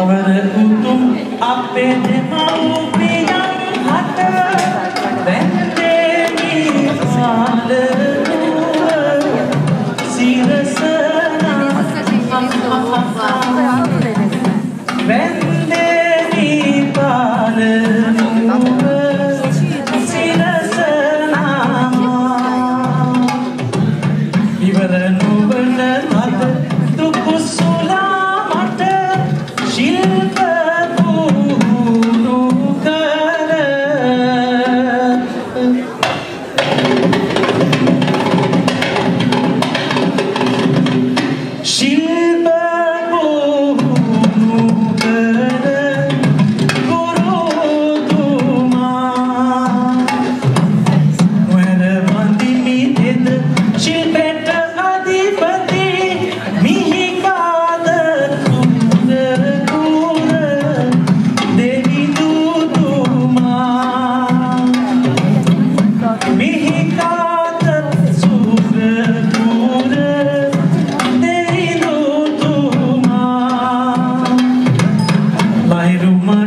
පවර උතුම් අපේ දෙමව්පියන් හට Peruma.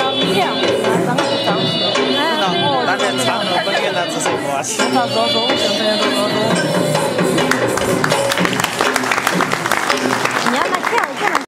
要亮，咱们是长起来。那、嗯、哦，咱这长河不见。那，